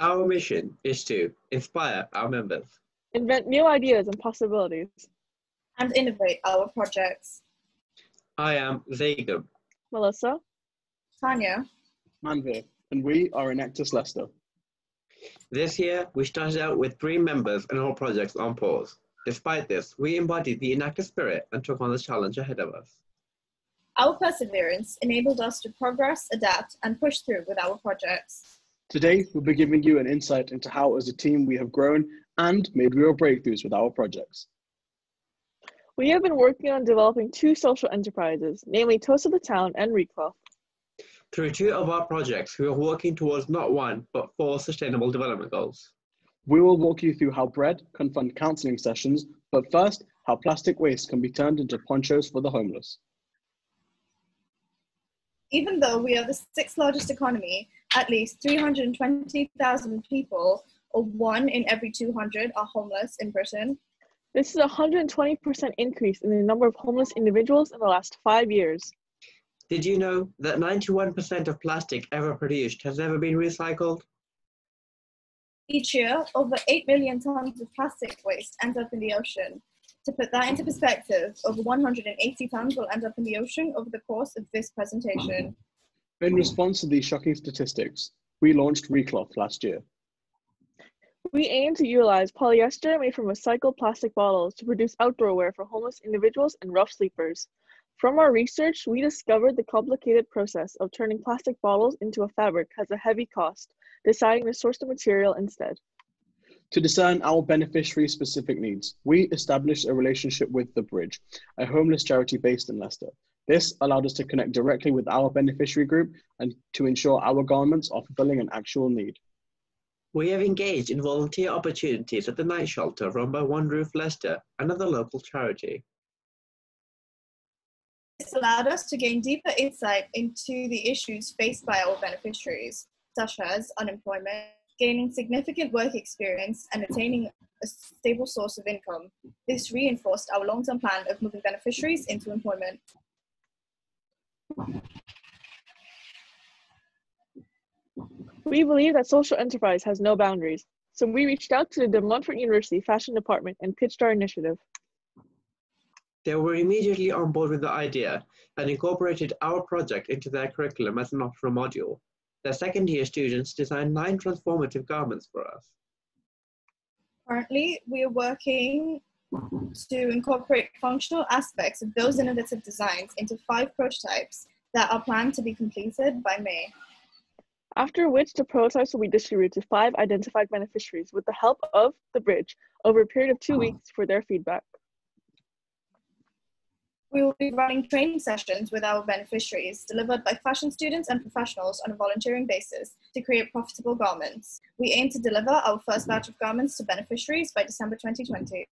Our mission is to inspire our members, invent new ideas and possibilities, and innovate our projects. I am Zagum. Melissa, Tanya, Manvir, and we are Enactus Leicester. This year, we started out with three members and all projects on pause. Despite this, we embodied the Enactus spirit and took on the challenge ahead of us. Our perseverance enabled us to progress, adapt, and push through with our projects. Today, we'll be giving you an insight into how, as a team, we have grown and made real breakthroughs with our projects. we have been working on developing two social enterprises, namely Toast of the Town and Recloth. Through two of our projects, we are working towards not one, but four sustainable development goals. We will walk you through how bread can fund counseling sessions, but first, how plastic waste can be turned into ponchos for the homeless. Even though we are the sixth largest economy, at least 320,000 people, or one in every 200, are homeless in Britain. This is a 120% increase in the number of homeless individuals in the last five years. Did you know that 91% of plastic ever produced has never been recycled? Each year, over 8 million tons of plastic waste ends up in the ocean. To put that into perspective, over 180 tons will end up in the ocean over the course of this presentation. In response to these shocking statistics, we launched Recloth last year. We aim to utilize polyester made from recycled plastic bottles to produce outdoor wear for homeless individuals and rough sleepers. From our research, we discovered the complicated process of turning plastic bottles into a fabric has a heavy cost, deciding to source the material instead. To discern our beneficiary specific needs, we established a relationship with The Bridge, a homeless charity based in Leicester. This allowed us to connect directly with our beneficiary group and to ensure our garments are fulfilling an actual need. We have engaged in volunteer opportunities at the night shelter run by One Roof Leicester, another local charity. This allowed us to gain deeper insight into the issues faced by our beneficiaries, such as unemployment, gaining significant work experience, and attaining a stable source of income. This reinforced our long term plan of moving beneficiaries into employment. We believe that social enterprise has no boundaries, so we reached out to the De Montfort University Fashion Department and pitched our initiative. They were immediately on board with the idea and incorporated our project into their curriculum as an optional module. Their second year students designed nine transformative garments for us. Currently, we are working to incorporate functional aspects of those innovative designs into five prototypes that are planned to be completed by May. After which the prototypes will be distributed to five identified beneficiaries with the help of the bridge over a period of two weeks for their feedback. We will be running training sessions with our beneficiaries delivered by fashion students and professionals on a volunteering basis to create profitable garments. We aim to deliver our first batch of garments to beneficiaries by December 2020.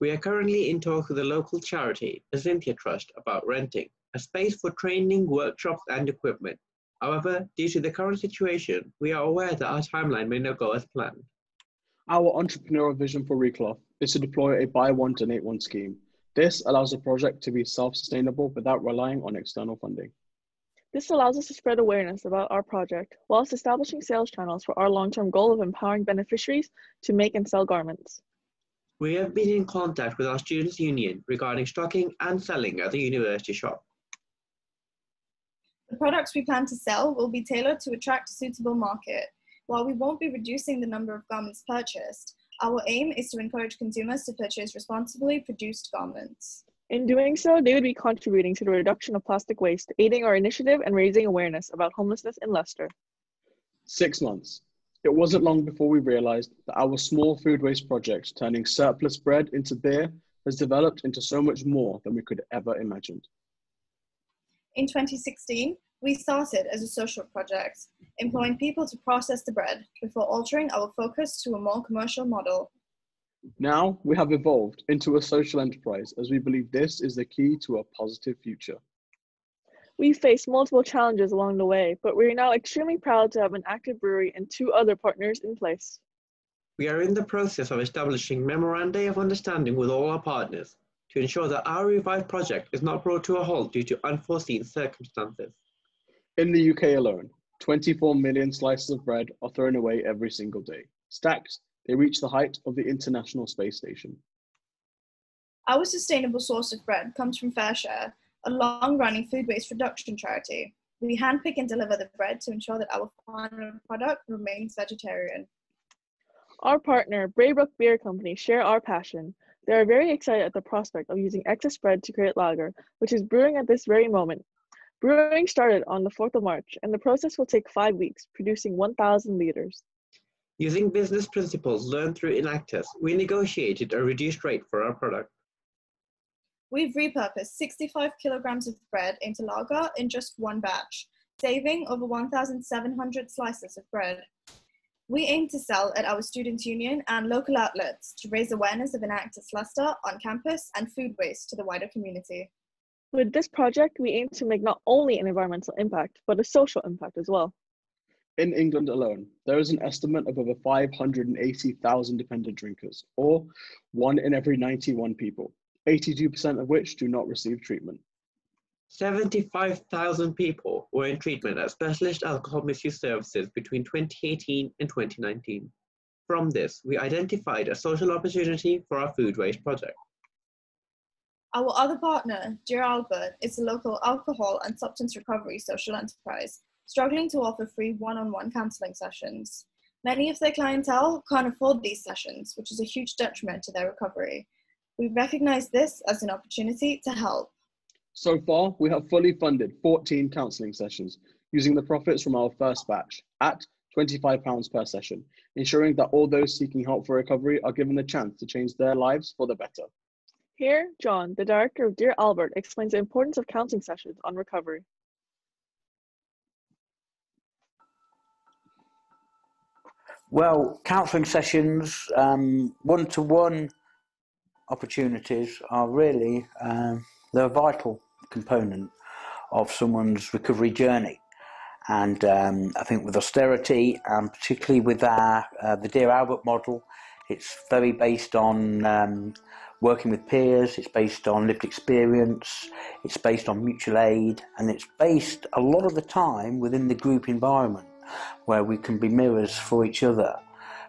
We are currently in talks with a local charity, the Cynthia Trust, about renting a space for training, workshops, and equipment. However, due to the current situation, we are aware that our timeline may not go as planned. Our entrepreneurial vision for Recloth is to deploy a buy one, donate one scheme. This allows the project to be self sustainable without relying on external funding. This allows us to spread awareness about our project whilst establishing sales channels for our long term goal of empowering beneficiaries to make and sell garments. We have been in contact with our students' union regarding stocking and selling at the university shop. The products we plan to sell will be tailored to attract a suitable market. While we won't be reducing the number of garments purchased, our aim is to encourage consumers to purchase responsibly produced garments. In doing so, they would be contributing to the reduction of plastic waste, aiding our initiative and raising awareness about homelessness in Leicester. Six months. It wasn't long before we realized that our small food waste project, turning surplus bread into beer, has developed into so much more than we could ever imagined. In 2016, we started as a social project, employing people to process the bread before altering our focus to a more commercial model. Now we have evolved into a social enterprise as we believe this is the key to a positive future. We faced multiple challenges along the way, but we are now extremely proud to have an active brewery and two other partners in place. We are in the process of establishing memoranda of understanding with all our partners to ensure that our revived project is not brought to a halt due to unforeseen circumstances. In the UK alone, 24 million slices of bread are thrown away every single day. Stacked, they reach the height of the International Space Station. Our sustainable source of bread comes from FareShare, a long running food waste reduction charity. We handpick and deliver the bread to ensure that our final product remains vegetarian. Our partner, Braybrooke Beer Company, share our passion. They are very excited at the prospect of using excess bread to create lager, which is brewing at this very moment. Brewing started on the 4th of March, and the process will take five weeks, producing 1,000 liters. Using business principles learned through Enactus, we negotiated a reduced rate for our product. We've repurposed 65 kilograms of bread into lager in just one batch, saving over 1,700 slices of bread. We aim to sell at our student union and local outlets to raise awareness of Enactus Leicester on campus and food waste to the wider community. With this project, we aim to make not only an environmental impact, but a social impact as well. In England alone, there is an estimate of over 580,000 dependent drinkers, or one in every 91 people, 82% of which do not receive treatment. 75,000 people were in treatment at specialist alcohol misuse services between 2018 and 2019. From this, we identified a social opportunity for our food waste project. Our other partner, Dear Albert, is a local alcohol and substance recovery social enterprise, struggling to offer free one on one counseling sessions. Many of their clientele can't afford these sessions, which is a huge detriment to their recovery. We recognize this as an opportunity to help. So far, we have fully funded 14 counselling sessions using the profits from our first batch at £25 per session, ensuring that all those seeking help for recovery are given the chance to change their lives for the better. Here, John, the director of Dear Albert, explains the importance of counseling sessions on recovery. Well, counselling sessions, one to one opportunities are really um, they're a vital component of someone's recovery journey. And um, I think with austerity, and particularly with our uh, the Dear Albert model, it's very based on um, working with peers. It's based on lived experience. It's based on mutual aid, and it's based a lot of the time within the group environment, where we can be mirrors for each other.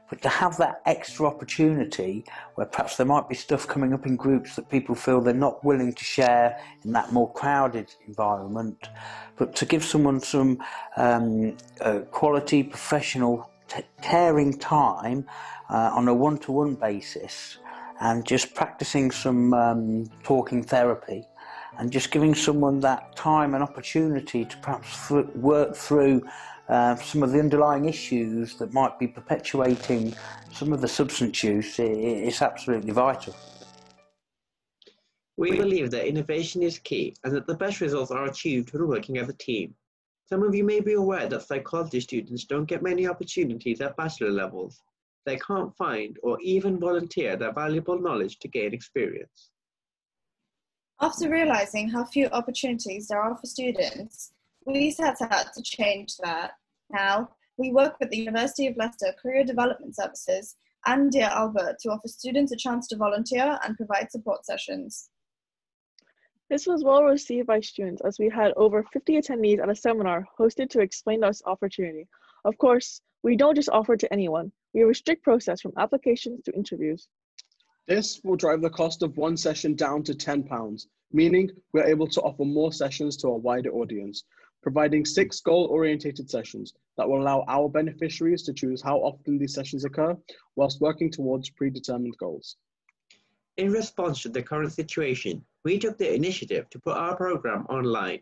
But to have that extra opportunity where perhaps there might be stuff coming up in groups that people feel they're not willing to share in that more crowded environment, but to give someone some um, uh, quality, professional, caring time uh, on a one to one basis and just practicing some um, talking therapy and just giving someone that time and opportunity to perhaps work through uh, some of the underlying issues that might be perpetuating some of the substance use is absolutely vital. We believe that innovation is key and that the best results are achieved when working as a team. Some of you may be aware that psychology students don't get many opportunities at bachelor levels. They can't find or even volunteer their valuable knowledge to gain experience. After realizing how few opportunities there are for students, we set out to change that. Now, we work with the University of Leicester Career Development Services and Dear Albert to offer students a chance to volunteer and provide support sessions. This was well received by students as we had over 50 attendees at a seminar hosted to explain this opportunity. Of course, we don't just offer to anyone. We restrict process from applications to interviews. This will drive the cost of one session down to £10, meaning we're able to offer more sessions to a wider audience providing six goal-orientated sessions that will allow our beneficiaries to choose how often these sessions occur whilst working towards predetermined goals. In response to the current situation, we took the initiative to put our program online.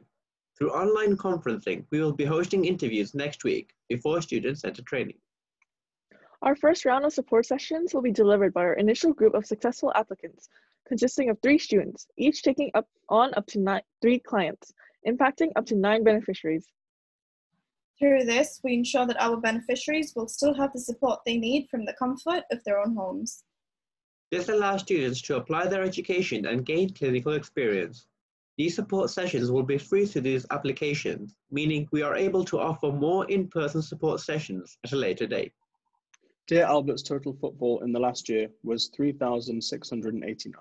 Through online conferencing, we will be hosting interviews next week before students enter training. Our first round of support sessions will be delivered by our initial group of successful applicants, consisting of three students, each taking up on up to nine, three clients, impacting up to nine beneficiaries. Through this, we ensure that our beneficiaries will still have the support they need from the comfort of their own homes. This allows students to apply their education and gain clinical experience. These support sessions will be free through these applications, meaning we are able to offer more in-person support sessions at a later date. Dear Albert's total footfall in the last year was 3,689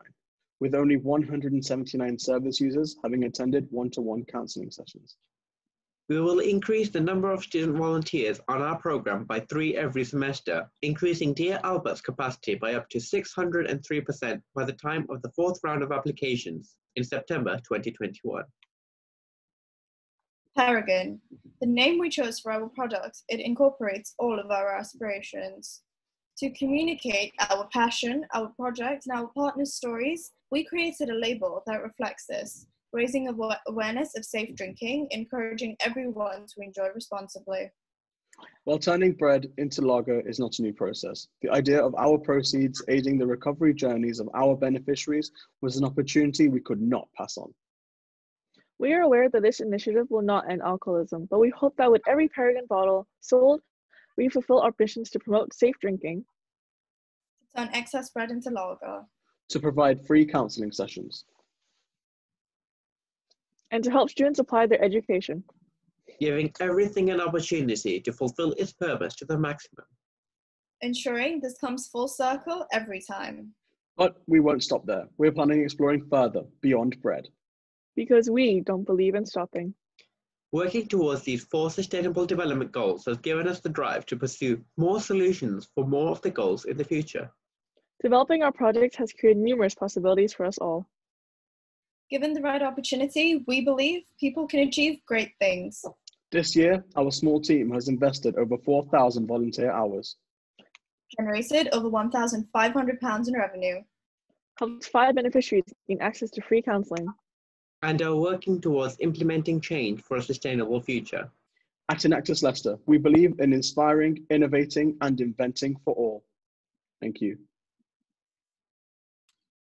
with only 179 service users having attended one-to-one counseling sessions. We will increase the number of student volunteers on our program by three every semester, increasing Dear Albert's capacity by up to 603% by the time of the fourth round of applications in September 2021. Paragon. The name we chose for our product, it incorporates all of our aspirations. To communicate our passion, our project, and our partners' stories, we created a label that reflects this, raising awareness of safe drinking, encouraging everyone to enjoy responsibly. While turning bread into lager is not a new process, the idea of our proceeds aiding the recovery journeys of our beneficiaries was an opportunity we could not pass on. We are aware that this initiative will not end alcoholism, but we hope that with every Paragon bottle sold, we fulfill our missions to promote safe drinking, To turn excess bread into lager. To provide free counselling sessions, and to help students apply their education. giving everything an opportunity to fulfill its purpose to the maximum. Ensuring this comes full circle every time. but we won't stop there. We're planning exploring further beyond bread. Because we don't believe in stopping. Working towards these four sustainable development goals has given us the drive to pursue more solutions for more of the goals in the future. Developing our project has created numerous possibilities for us all. Given the right opportunity, we believe people can achieve great things. This year, our small team has invested over 4,000 volunteer hours. Generated over £1,500 in revenue. Helped five beneficiaries gain access to free counseling. And are working towards implementing change for a sustainable future. At Enactus Leicester, we believe in inspiring, innovating, and inventing for all. Thank you.